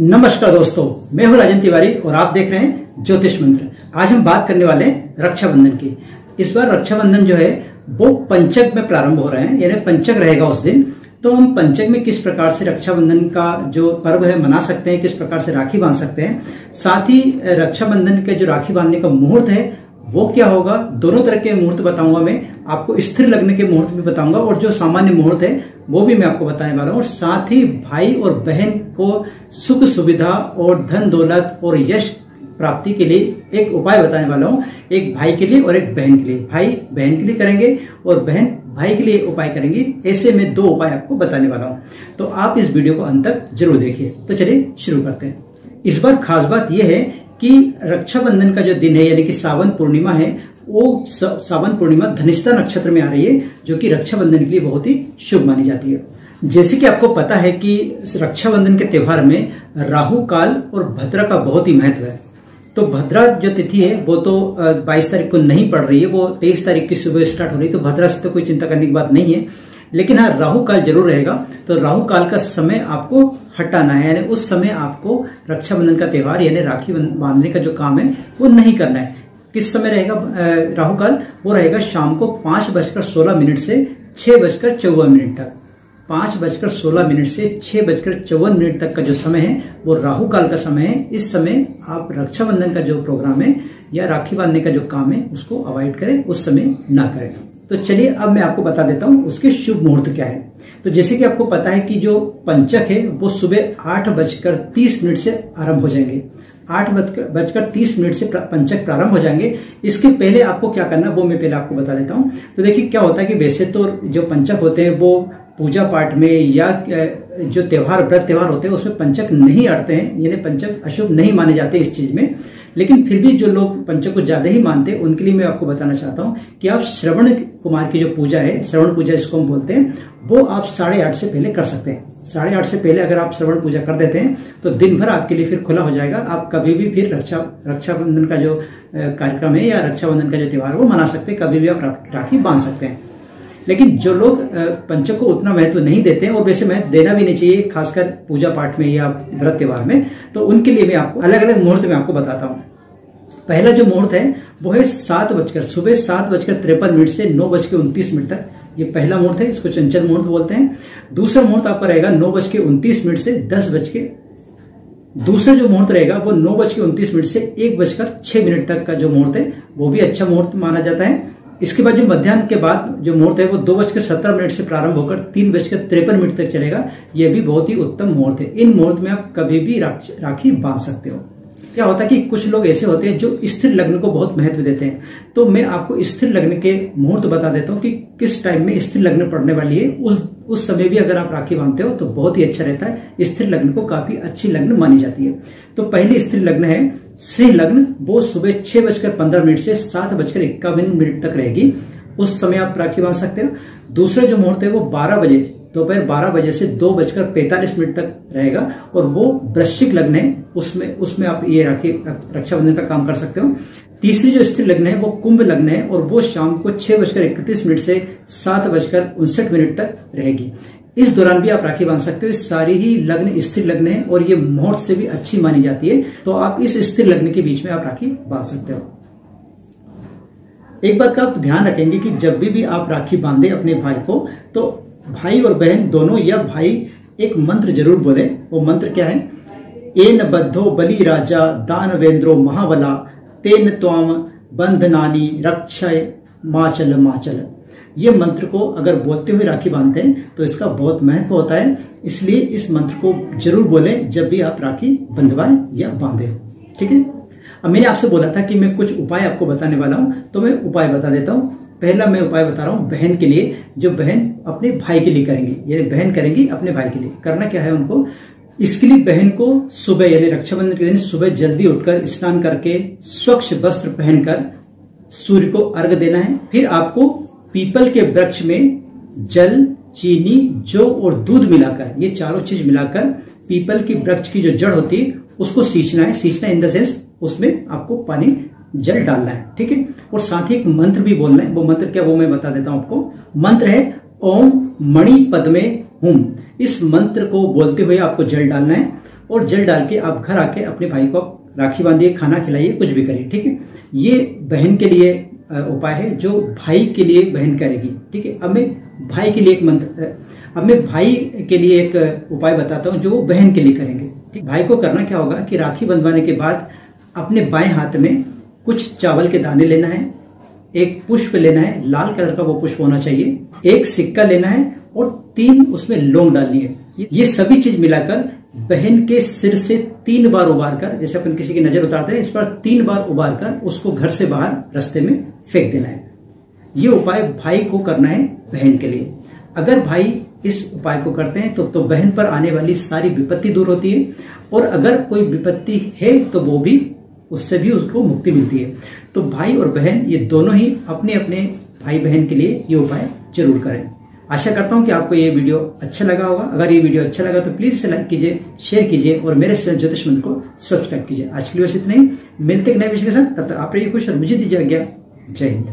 नमस्कार दोस्तों, मैं हूँ राजन तिवारी और आप देख रहे हैं ज्योतिष मंत्र। आज हम बात करने वाले रक्षाबंधन की। इस बार रक्षाबंधन जो है, वो पंचक में प्रारंभ हो रहे हैं, यानी पंचक रहेगा उस दिन। तो हम पंचक में किस प्रकार से रक्षाबंधन का जो पर्व है, मना सकते हैं, किस प्रकार से राखी बाँध सकते हैं? साथ ही रक्षाबंधन के जो राखी बांधने का मुहूर्त है वो क्या होगा? दोनों तरह के मुहूर्त बताऊँगा मैं। आपको स्थिर लगने के मुहूर्त भी बताऊँगा और जो सामान्य मुहूर्त है, वो भी मैं आपको बताने वाला हूँ। और साथ ही भाई और बहन को सुख सुविधा और धन दौलत और यश प्राप्ति के लिए एक उपाय बताने वाला हूँ। एक भाई के लिए और एक बहन के लिए। भाई बहन के लिए करेंगे और बहन भाई के लिए उपाय करेंगे। ऐसे में दो उपाय आपको बताने वाला हूँ। तो आप इस वीडियो को अंत तक ज़रूर देखिए। तो चलिए शुरू करते हैं। इस बार खास बात यह है कि रक्षाबंधन का जो दिन है, यानी कि सावन पूर्णिमा है, वो सावन पूर्णिमा धनिष्ठा नक्षत्र में आ रही है, जो कि रक्षाबंधन के लिए बहुत ही शुभ मानी जाती है। जैसे कि आपको पता है कि रक्षाबंधन के त्योहार में राहु काल और भद्रा का बहुत ही महत्व है। तो भद्रा जो तिथि है, वो तो 22 तारीख को नहीं पड़ रही है, वो 23 तारीख की सुबह स्टार्ट हो रही है तो भद्रा से तो कोई चिंता करने की बात नहीं है। लेकिन हाँ राहु काल ज़रूर रहेगा। तो राहु काल का समय आपको हटाना है, यानी उस समय आपको रक्षाबंधन का त्यौहार, यानी राखी बांधने का जो काम है, वो नहीं करना है। किस समय रहेगा? राहु काल, वो रहेगा शाम को पाँच बजकर सोलह मिनट से छह बजकर चौवन मिनट तक। पाँच बजकर सोलह मिनट से छह बजकर चौवन मिनट तक का जो समय है, वो राहु काल का समय है। इस समय आप रक्षाबंधन का जो प्रोग्राम है, या राखी बांधने का जो काम है, उसको अवॉइड करें, उस समय ना करें। तो चलिए अब मैं आपको बता देता हूँ उसके शुभ मुहूर्त क्या है। तो जैसे कि आपको पता है कि जो पंचक है, वो सुबह आठ बजकर तीस मिनट से आरंभ हो जाएँगे। आठ बजकर तीस मिनट से पंचक प्रारंभ हो जाएँगे। इसके पहले आपको क्या करना वो मैं पहले आपको बता देता हूँ। तो देखिए क्या होता है कि वैसे तो जो पंचक होते हैं, वो पूजा पाठ में या जो त्यौहार, व्रत त्योहार होते हैं, उसमें पंचक नहीं अड़ते हैं, यानी पंचक अशुभ नहीं माने जाते इस चीज़ में। लेकिन फिर भी जो लोग पंचक को ज़्यादा ही मानते हैं, उनके लिए मैं आपको बताना चाहता हूँ कि आप श्रवण कुमार की जो पूजा है, श्रवण पूजा इसको हम बोलते हैं, वो आप साढ़े आठ से पहले कर सकते हैं। साढ़े आठ से पहले अगर आप श्रवण पूजा कर देते हैं तो दिन भर आपके लिए फिर खुला हो जाएगा। आप कभी भी फिर रक्षा, रक्षाबंधन का जो कार्यक्रम है या रक्षाबंधन का जो त्यौहार है, वो मना सकते हैं। कभी भी आप राखी बाँध सकते हैं। लेकिन जो लोग पंचक को उतना महत्व नहीं देते हैं और वैसे महत्व देना भी नहीं चाहिए, खासकर पूजा पाठ में या व्रत त्योहार में। तो उनके लिए मैं आपको अलग अलग मुहूर्त में आपको बताता हूँ। पहला जो मुहूर्त है, वो है सात बजकर, सुबह सात बजकर तिरपन मिनट से नौ बज के उनतीस मिनट तक। ये पहला मुहूर्त है, इसको चंचल मुहूर्त बोलते हैं। दूसरा मुहूर्त आपका रहेगा नौ बज के उनतीस मिनट से दस बज के दूसरा जो मुहूर्त रहेगा, वो नौ बज के उनतीस मिनट से एक बजकर छह मिनट तक का जो मुहूर्त है, वो भी अच्छा मुहूर्त माना जाता है। इसके बाद जो मध्यान्ह के बाद जो मुहूर्त है, वो दो बज के सत्रह मिनट से प्रारंभ होकर तीन बज के तिरपन मिनट तक चलेगा। यह भी बहुत ही उत्तम मुहूर्त है। इन मुहूर्त में आप कभी भी राखी बाँध सकते हो। क्या होता है कि कुछ लोग ऐसे होते हैं जो स्थिर लग्न को बहुत महत्व देते हैं। तो मैं आपको स्थिर लग्न के मुहूर्त बता देता हूँ कि किस टाइम में स्थिर लग्न पड़ने वाली है, उस उस समय भी अगर आप राखी बांधते हो तो बहुत ही अच्छा रहता है। स्थिर लग्न को काफ़ी अच्छी लग्न मानी जाती है। तो पहली स्थिर लग्न है श्री लग्न, वो सुबह छह बजकर पंद्रह मिनट से सात बजकर इक्यावन मिनट तक रहेगी। उस समय आप राखी बाँध सकते हो। दूसरा जो मुहूर्त है वो बारह बजे दोपहर बारह बजे से दो बजकर पैंतालीस मिनट तक रहेगा और वो वृश्चिक लग्न है, उसमें उसमें आप ये राखी रक्षाबंधन का काम कर सकते हो। तीसरी जो स्थिर लग्न है, वो कुंभ लग्न है और वो शाम को छह बजकर इकतीस मिनट से सात बजकर उनसठ मिनट तक रहेगी। इस दौरान भी आप राखी बाँध सकते हो। सारी ही लग्न स्थिर लग्न है और ये मुहूर्त से भी अच्छी मानी जाती है। तो आप इस स्थिर लग्न के बीच में आप राखी बाँध सकते हो। एक बात का आप ध्यान रखेंगे कि जब भी भी आप राखी बांधे अपने भाई को तो भाई और बहन दोनों या भाई, एक मंत्र ज़रूर बोले। वो मंत्र क्या है? एन बद्धो बलि राजा दानवेंद्रो महाबला, तेन त्वाम बंधनानी रक्षय माचल माचल। ये मंत्र को अगर बोलते हुए राखी बांधते हैं तो इसका बहुत महत्व होता है। इसलिए इस मंत्र को ज़रूर बोले, जब भी आप राखी बंधवाए या बांधे। ठीक है? अब मैंने आपसे बोला था कि मैं कुछ उपाय आपको बताने वाला हूँ तो मैं उपाय बता देता हूँ। पहला मैं उपाय बता रहा हूँ, बहन के लिए, जो बहन अपने भाई के लिए करेंगे, यानी बहन करेंगी अपने भाई के लिए। करना क्या है उनको? इसके लिए बहन को सुबह, यानी रक्षाबंधन के दिन, सुबह जल्दी उठकर स्नान करके स्वच्छ वस्त्र पहनकर सूर्य को अर्घ देना है। फिर आपको पीपल के वृक्ष में जल, चीनी, जौ और दूध मिलाकर, ये चारों चीज़ मिलाकर पीपल की वृक्ष की जो जड़ होती है, उसको सींचना है। सींचना इन द सेंस उसमें आपको पानी जल डालना है, ठीक है? और साथ ही एक मंत्र भी बोलना है, वो मंत्र क्या, वो मैं बता देता हूँ आपको। मंत्र है, ओम मणि पद में हुम। इस मंत्र को बोलते हुए आपको जल डालना है, और जल डाल के आप घर आके अपने भाई को राखी बांधिए, खाना खिलाइए, कुछ भी करिए, ठीक है? ये बहन के लिए उपाय है, जो भाई के लिए बहन करेगी, ठीक है? अब मैं भाई के लिए एक मंत्र अब मैं भाई के लिए एक उपाय बताता हूँ, जो बहन के लिए करेंगे, ठीक? भाई को करना क्या होगा कि राखी बंधवाने के बाद अपने बाएँ हाथ में कुछ चावल के दाने लेना है, एक पुष्प लेना है, लाल कलर का वो पुष्प होना चाहिए, एक सिक्का लेना है और तीन उसमें लौंग डालनी है। ये सभी चीज़ मिलाकर बहन के सिर से तीन बार उबार कर जैसे अपन किसी की नज़र उतारते हैं, इस पर तीन बार उबार कर उसको घर से बाहर रस्ते में फेंक देना है। ये उपाय भाई को करना है बहन के लिए। अगर भाई इस उपाय को करते हैं तो तो बहन पर आने वाली सारी विपत्ति दूर होती है, और अगर कोई विपत्ति है तो वो भी उससे भी उसको मुक्ति मिलती है। तो भाई और बहन, ये दोनों ही अपने अपने भाई बहन के लिए ये उपाय ज़रूर करें। आशा करता हूँ कि आपको ये वीडियो अच्छा लगा होगा। अगर ये वीडियो अच्छा लगा तो प्लीज़ से लाइक कीजिए शेयर कीजिए और मेरे ज्योतिष मंत्र को सब्सक्राइब कीजिए। आज के लिए बस इतना ही। मिलते नए विषय के साथ। तब तक आप रहिए खुश और मुझे दीजिए आज्ञा। जय हिंद।